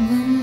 When